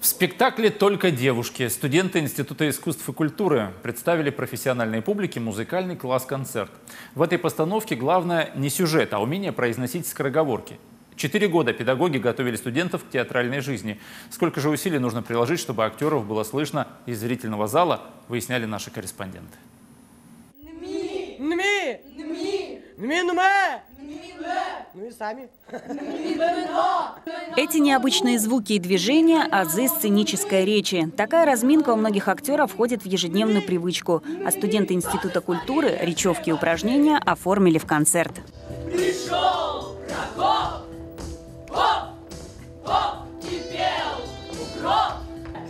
В спектакле «Только девушки» студенты Института искусств и культуры представили профессиональной публике музыкальный класс-концерт. В этой постановке главное не сюжет, а умение произносить скороговорки. Четыре года педагоги готовили студентов к театральной жизни. Сколько же усилий нужно приложить, чтобы актеров было слышно из зрительного зала, выясняли наши корреспонденты. Нми! Нми! Нми, нме! Ну и сами. Эти необычные звуки и движения – азы сценической речи. Такая разминка у многих актеров входит в ежедневную привычку. А студенты Института культуры речевки и упражнения оформили в концерт. Пришел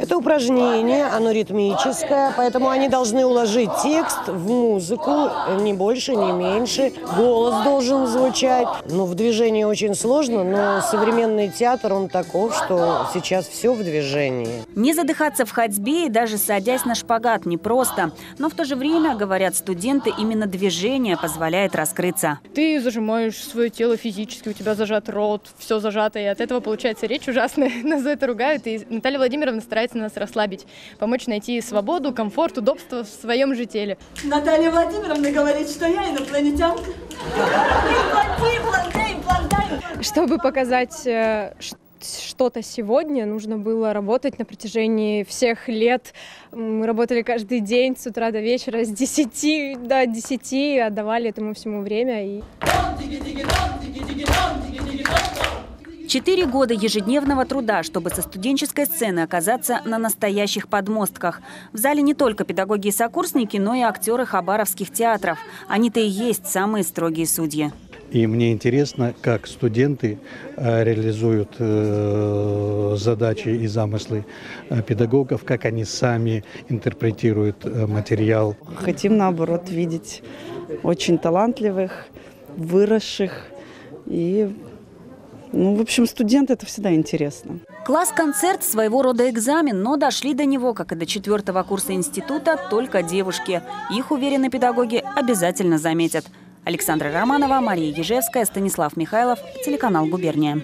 Это упражнение, оно ритмическое, поэтому они должны уложить текст в музыку, не больше, не меньше. Голос должен звучать. Ну, в движении очень сложно, но современный театр, он таков, что сейчас все в движении. Не задыхаться в ходьбе и даже садясь на шпагат непросто. Но в то же время, говорят студенты, именно движение позволяет раскрыться. Ты зажимаешь свое тело физически, у тебя зажат рот, все зажато, и от этого получается речь ужасная. Нас за это ругают, и Наталья Владимировна старается старается нас расслабить, помочь найти свободу, комфорт, удобство в своем же теле. Наталья Владимировна говорит, что я инопланетянка. Чтобы показать э, что-то сегодня, нужно было работать на протяжении всех лет. Мы работали каждый день с утра до вечера, с 10 до 10, отдавали этому всему время. И... Четыре года ежедневного труда, чтобы со студенческой сцены оказаться на настоящих подмостках. В зале не только педагоги и сокурсники, но и актеры хабаровских театров. Они-то и есть самые строгие судьи. И мне интересно, как студенты э, реализуют э, задачи и замыслы э, педагогов, как они сами интерпретируют материал. Хотим, наоборот, видеть очень талантливых, выросших и ну, в общем, студент это всегда интересно. Класс-концерт – своего рода экзамен, но дошли до него, как и до четвертого курса института, только девушки. Их, уверены педагоги, обязательно заметят. Александра Романова, Мария Ежевская, Станислав Михайлов, телеканал «Губерния».